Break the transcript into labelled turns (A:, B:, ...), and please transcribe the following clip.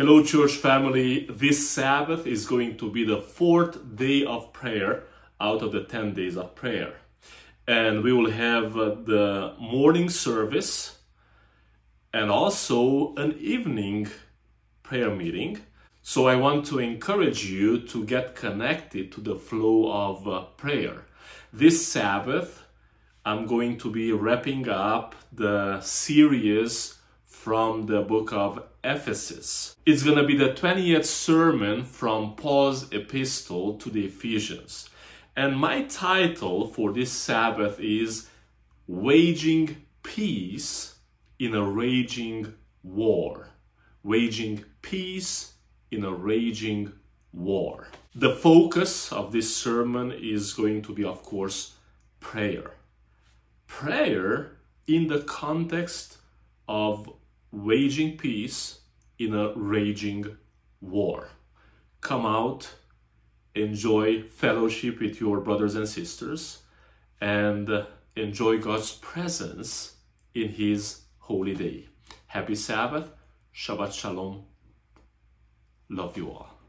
A: Hello, church family. This Sabbath is going to be the fourth day of prayer out of the 10 days of prayer. And we will have uh, the morning service and also an evening prayer meeting. So I want to encourage you to get connected to the flow of uh, prayer. This Sabbath, I'm going to be wrapping up the series from the book of Ephesus. It's going to be the 20th sermon from Paul's epistle to the Ephesians. And my title for this Sabbath is Waging Peace in a Raging War. Waging Peace in a Raging War. The focus of this sermon is going to be, of course, prayer. Prayer in the context of waging peace in a raging war. Come out, enjoy fellowship with your brothers and sisters, and enjoy God's presence in His holy day. Happy Sabbath, Shabbat Shalom. Love you all.